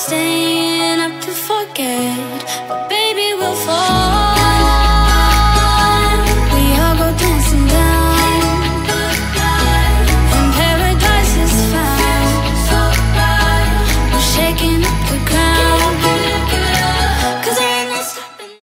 staying up to forget.